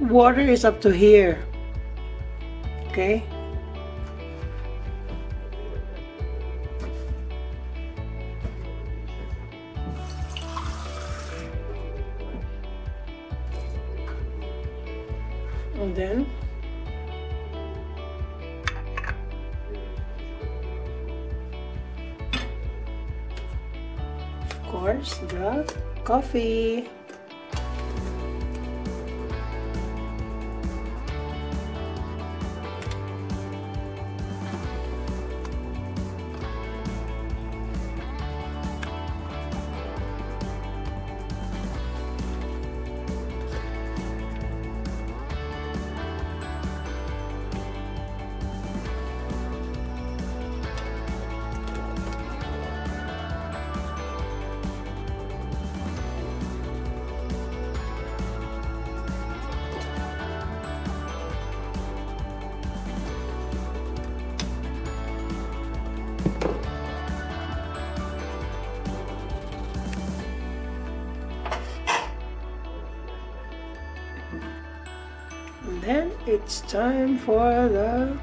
water is up to here. Okay? And then? Of course the coffee then it's time for the